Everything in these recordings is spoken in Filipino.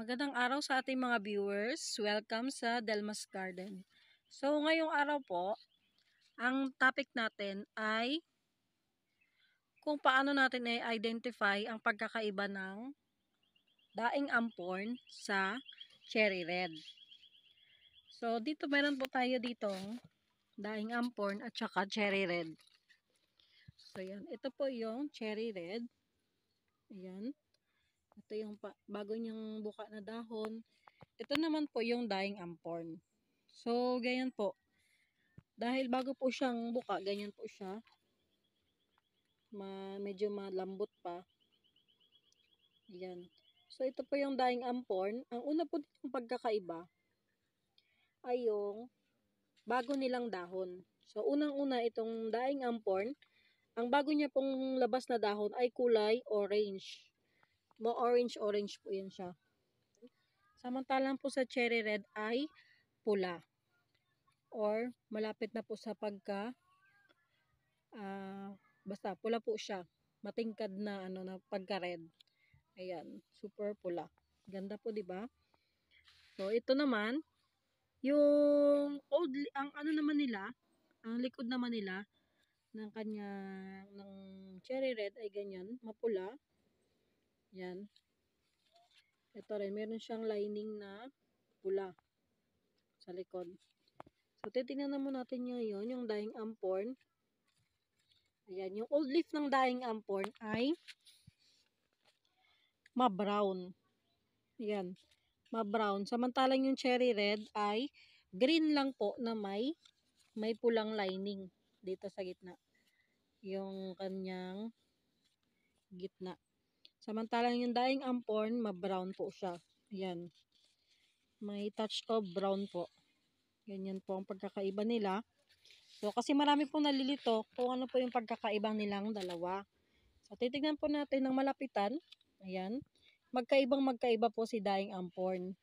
Hello sa ating mga viewers. Welcome sa Delmas Garden. So, ngayong araw po, ang topic natin ay kung paano natin i-identify ang pagkakaiba ng daing ampon sa cherry red. So, dito meron po tayo ditong daing ampon at saka cherry red. So, yan. Ito po yung cherry red. Ayan. Ito yung pa, bago niyang buka na dahon. Ito naman po yung dying ampon. So, ganyan po. Dahil bago po siyang buka, ganyan po siya. Ma, medyo malambot pa. Yan. So, ito po yung dying ampon. Ang una po yung pagkakaiba ay yung bago nilang dahon. So, unang-una itong dying ampon, ang bago niya pong labas na dahon ay kulay orange. Mo orange-orange po yan siya. Samantalang po sa cherry red ay pula. Or malapit na po sa pagka uh, basta pula po siya. Matingkad na ano na pagka red. Ayan, super pula. Ganda po, 'di ba? So ito naman yung old ang ano naman nila, ang likod naman nila ng kanya ng cherry red ay ganyan, mapula. Yan. Ito rin, meron siyang lining na pula sa likod. So, titingnan naman natin ngayon yung dying ampon. Ayan, yung old leaf ng dying ampon ay ma-brown. Ayan, ma-brown. Samantalang yung cherry red ay green lang po na may may pulang lining dito sa gitna. Yung kanyang gitna. Samantalang yung daing ampon, ma-brown po siya. Ayan. May touch of brown po. Ganyan po ang pagkakaiba nila. So, kasi marami po nalilito kung ano po yung pagkakaibang nilang dalawa. So, titignan po natin ng malapitan. Ayan. Magkaibang magkaiba po si daing ampon.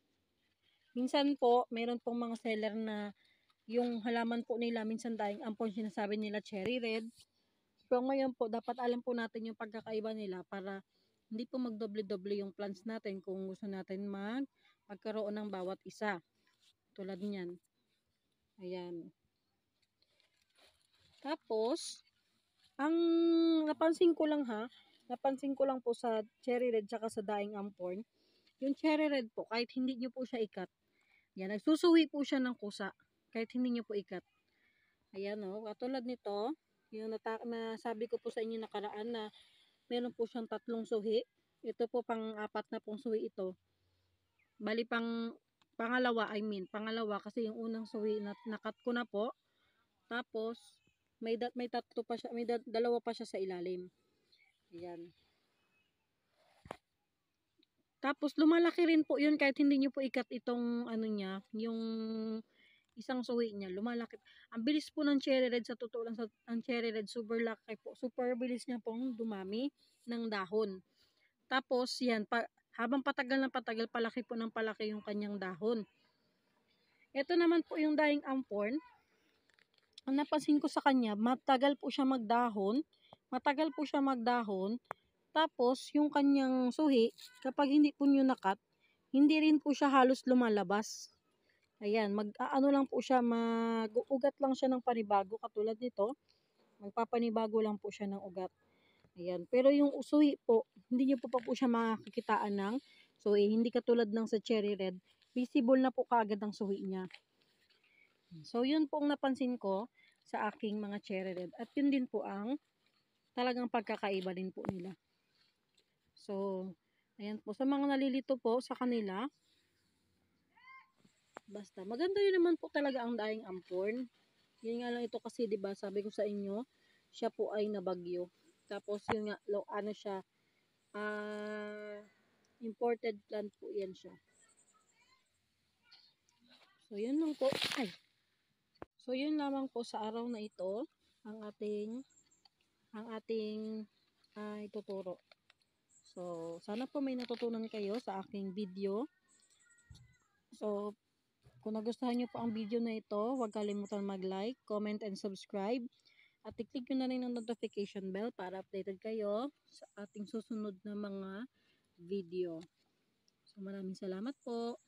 Minsan po, meron pong mga seller na yung halaman po nila, minsan daing ampon, sinasabi nila cherry red. So, ngayon po, dapat alam po natin yung pagkakaiba nila para hindi po magdoble-doble yung plants natin kung gusto natin mag magkaroon ng bawat isa. Tulad niyan. Ayan. Tapos, ang napansin ko lang ha, napansin ko lang po sa cherry red tsaka sa daing ampon, yung cherry red po, kahit hindi nyo po siya ikat, yan, nagsusuwi po siya ng kusa, kahit hindi nyo po ikat. Ayan o, oh, katulad nito, yung nata- na sabi ko po sa inyo nakaraan na meron po siyang tatlong suhi. Ito po pang apat na pong suhi ito. Bali pang pangalawa, I mean, pangalawa kasi yung unang suhi na nakat ko na po. Tapos may dat may tatlo pa siya, may dat, dalawa pa siya sa ilalim. Ayan. Tapos lumalaki rin po 'yun kahit hindi niyo po ikat itong ano niya, yung isang suwi niya, lumalaki. Ang bilis po ng cherry red, sa totoo lang, sa, ang cherry red, super laki po. Super bilis niya pong dumami ng dahon. Tapos, yan, pa, habang patagal ng patagal, palaki po ng palaki yung kanyang dahon. Ito naman po yung dying ampon. Ang napansin ko sa kanya, matagal po siya magdahon. Matagal po siya magdahon. Tapos, yung kanyang suhi, kapag hindi po nyo nakat, hindi rin po siya halos lumalabas. Ayan, mag ano lang po siya, mag-ugat lang siya ng panibago katulad nito. Magpapanibago lang po siya ng ugat. Ayan, pero yung usuhi po, hindi niyo po pa po siya makakitaan ng suhi. Hindi katulad ng sa cherry red, visible na po kaagad ang suhi niya. So, yun po ang napansin ko sa aking mga cherry red. At yun din po ang talagang pagkakaiba din po nila. So, ayan po. Sa mga nalilito po sa kanila, Basta, maganda rin naman po talaga ang daing ampon. Yun nga lang ito kasi, ba sabi ko sa inyo, siya po ay nabagyo. Tapos, yun nga, lo, ano siya, ah, uh, imported plant po yan siya. So, yun lang po. Ay. So, yun lamang po sa araw na ito, ang ating, ang ating, uh, ituturo. So, sana po may natutunan kayo sa aking video. So, kung nagustuhan nyo po ang video na ito, huwag kalimutan mag-like, comment, and subscribe. At i-click nyo na rin ang notification bell para updated kayo sa ating susunod na mga video. So, maraming salamat po.